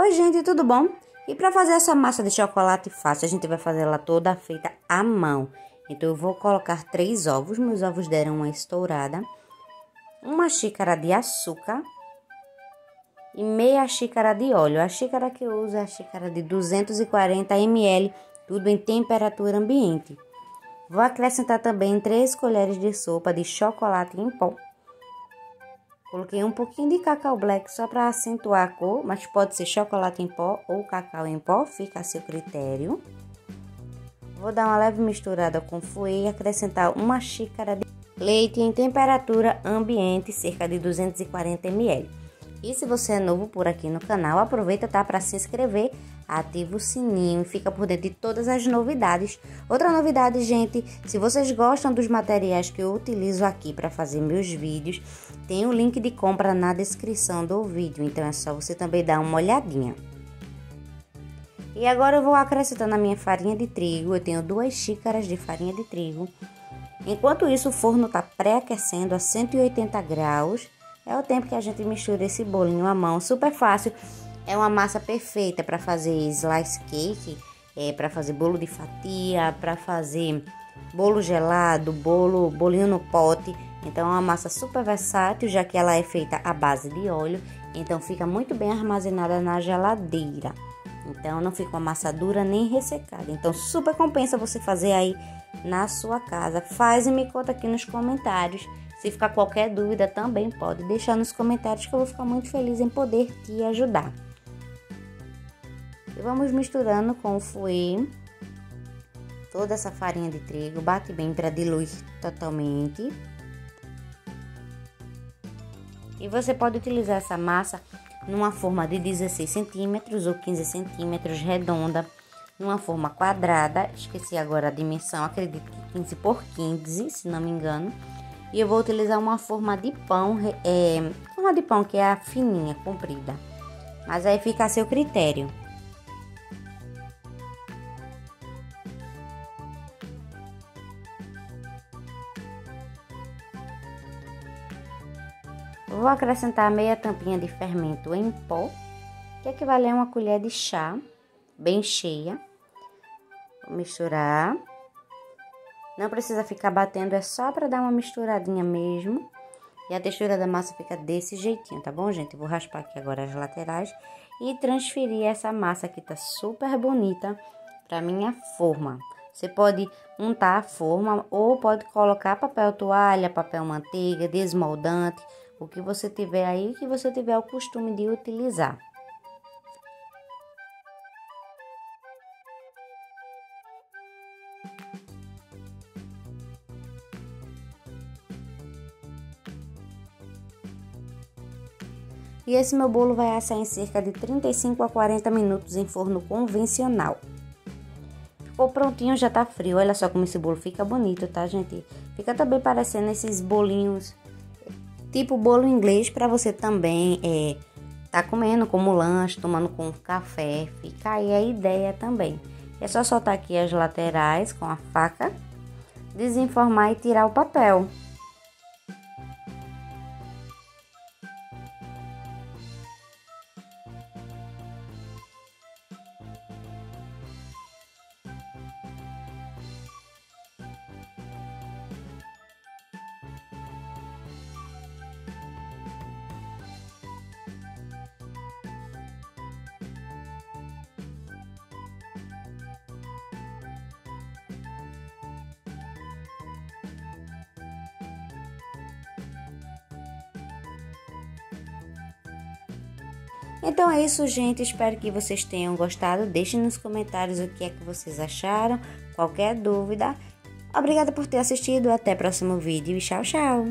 Oi, gente, tudo bom? E para fazer essa massa de chocolate fácil, a gente vai fazer ela toda feita à mão. Então, eu vou colocar três ovos, meus ovos deram uma estourada, uma xícara de açúcar e meia xícara de óleo. A xícara que eu uso é a xícara de 240 ml, tudo em temperatura ambiente. Vou acrescentar também três colheres de sopa de chocolate em pó Coloquei um pouquinho de cacau black só para acentuar a cor, mas pode ser chocolate em pó ou cacau em pó, fica a seu critério. Vou dar uma leve misturada com fouet e acrescentar uma xícara de leite em temperatura ambiente, cerca de 240 ml. E se você é novo por aqui no canal, aproveita tá para se inscrever, ativa o sininho e fica por dentro de todas as novidades. Outra novidade, gente, se vocês gostam dos materiais que eu utilizo aqui para fazer meus vídeos, tem o link de compra na descrição do vídeo, então é só você também dar uma olhadinha. E agora eu vou acrescentando a minha farinha de trigo, eu tenho duas xícaras de farinha de trigo. Enquanto isso, o forno está pré-aquecendo a 180 graus é o tempo que a gente mistura esse bolinho à mão, super fácil. É uma massa perfeita para fazer slice cake, é para fazer bolo de fatia, para fazer bolo gelado, bolo, bolinho no pote. Então é uma massa super versátil, já que ela é feita à base de óleo, então fica muito bem armazenada na geladeira. Então não fica uma massa dura nem ressecada. Então super compensa você fazer aí na sua casa. Faz e me conta aqui nos comentários se ficar qualquer dúvida, também pode deixar nos comentários que eu vou ficar muito feliz em poder te ajudar. E vamos misturando com o fouet toda essa farinha de trigo, bate bem para diluir totalmente. E você pode utilizar essa massa numa forma de 16 centímetros ou 15 centímetros redonda, numa forma quadrada, esqueci agora a dimensão, acredito que 15 por 15, se não me engano e eu vou utilizar uma forma de pão, é, forma de pão que é a fininha, comprida. Mas aí fica a seu critério. Vou acrescentar meia tampinha de fermento em pó, que equivale a uma colher de chá, bem cheia. Vou misturar. Não precisa ficar batendo, é só para dar uma misturadinha mesmo. E a textura da massa fica desse jeitinho, tá bom, gente? vou raspar aqui agora as laterais e transferir essa massa que tá super bonita para minha forma. Você pode untar a forma ou pode colocar papel toalha, papel manteiga, desmoldante, o que você tiver aí que você tiver o costume de utilizar. E esse meu bolo vai assar em cerca de 35 a 40 minutos em forno convencional. Ficou prontinho, já tá frio. Olha só como esse bolo fica bonito, tá, gente? Fica também parecendo esses bolinhos tipo bolo inglês para você também é, tá comendo como lanche, tomando com café. Fica aí a ideia também. É só soltar aqui as laterais com a faca, desenformar e tirar o papel. Então é isso, gente. Espero que vocês tenham gostado. Deixem nos comentários o que é que vocês acharam. Qualquer dúvida. Obrigada por ter assistido. Até o próximo vídeo e tchau, tchau.